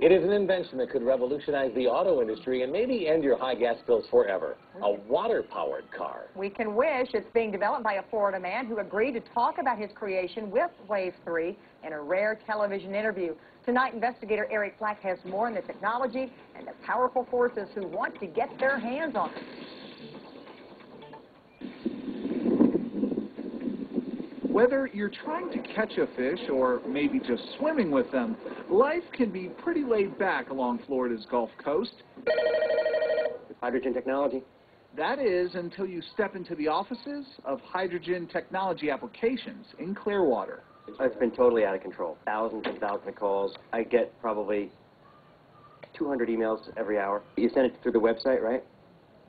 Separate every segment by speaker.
Speaker 1: It is an invention that could revolutionize the auto industry and maybe end your high gas bills forever. A water-powered car.
Speaker 2: We can wish it's being developed by a Florida man who agreed to talk about his creation with Wave 3 in a rare television interview. Tonight, investigator Eric Flack has more on the technology and the powerful forces who want to get their hands on it.
Speaker 3: Whether you're trying to catch a fish or maybe just swimming with them, life can be pretty laid back along Florida's Gulf Coast.
Speaker 4: Hydrogen technology?
Speaker 3: That is until you step into the offices of hydrogen technology applications in Clearwater.
Speaker 4: It's been totally out of control. Thousands and thousands of calls. I get probably 200 emails every hour. You send it through the website, right?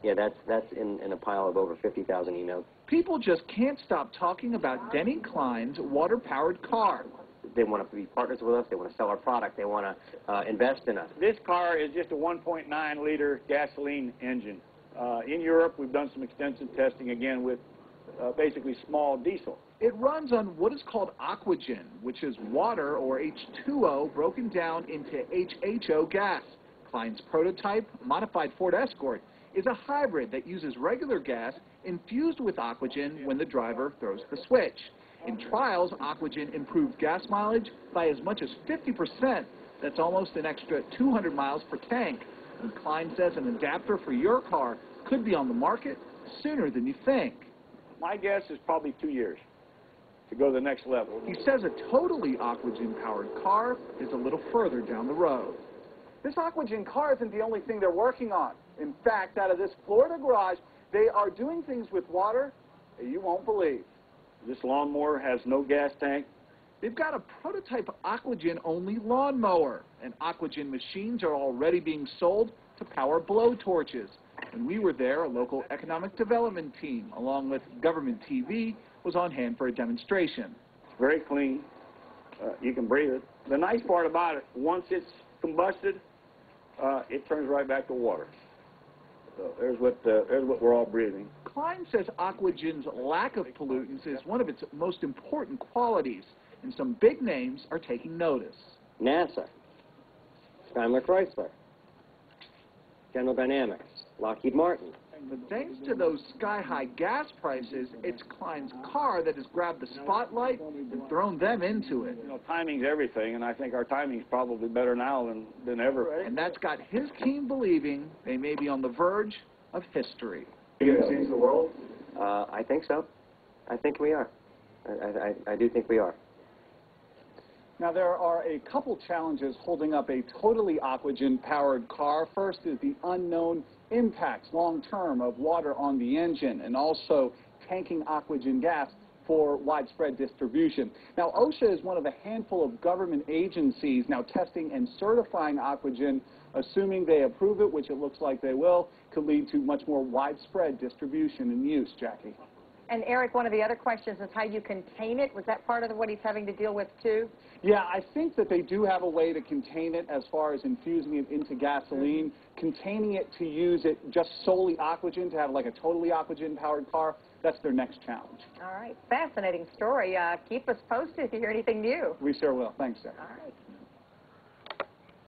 Speaker 4: Yeah, that's that's in, in a pile of over 50,000 emails.
Speaker 3: People just can't stop talking about Denny Klein's water-powered car.
Speaker 4: They want to be partners with us. They want to sell our product. They want to uh, invest in us.
Speaker 5: This car is just a 1.9 liter gasoline engine. Uh, in Europe, we've done some extensive testing again with uh, basically small diesel.
Speaker 3: It runs on what is called aquygen, which is water or H2O broken down into HHO gas. Klein's prototype, modified Ford Escort, is a hybrid that uses regular gas infused with Aquygen when the driver throws the switch. In trials, Aquygen improved gas mileage by as much as 50%. That's almost an extra 200 miles per tank. And Klein says an adapter for your car could be on the market sooner than you think.
Speaker 5: My guess is probably two years to go to the next level.
Speaker 3: He says a totally Aquygen-powered car is a little further down the road.
Speaker 6: This Aquygen car isn't the only thing they're working on. In fact, out of this Florida garage, they are doing things with water you won't believe.
Speaker 5: This lawnmower has no gas tank.
Speaker 3: They've got a prototype Aquygen-only lawnmower, and Aquygen machines are already being sold to power blow torches. When we were there, a local economic development team, along with government TV, was on hand for a demonstration.
Speaker 5: It's very clean. Uh, you can breathe it. The nice part about it, once it's combusted, uh, it turns right back to water. So there's what, uh, there's what we're all breathing.
Speaker 3: Klein says Aquygen's lack of pollutants is one of its most important qualities, and some big names are taking notice.
Speaker 4: NASA, Daimler Chrysler, General Dynamics, Lockheed Martin.
Speaker 3: But thanks to those sky-high gas prices, it's Klein's car that has grabbed the spotlight and thrown them into it.
Speaker 5: You know, timing's everything, and I think our timing's probably better now than, than ever.
Speaker 3: And that's got his team believing they may be on the verge of history.
Speaker 5: Are you going to change the world?
Speaker 4: Uh, I think so. I think we are. I, I, I do think we are.
Speaker 6: Now, there are a couple challenges holding up a totally Aquygen-powered car. First is the unknown impacts long-term of water on the engine and also tanking Aquygen gas for widespread distribution. Now, OSHA is one of a handful of government agencies now testing and certifying Aquygen, assuming they approve it, which it looks like they will, could lead to much more widespread distribution and use, Jackie.
Speaker 2: And Eric, one of the other questions is how you contain it. Was that part of what he's having to deal with too?
Speaker 6: Yeah, I think that they do have a way to contain it as far as infusing it into gasoline, containing it to use it just solely Aquygen, to have like a totally Aquygen-powered car. That's their next challenge.
Speaker 2: All right. Fascinating story. Uh, keep us posted if you hear anything new.
Speaker 6: We sure will. Thanks, Sarah.
Speaker 2: All right.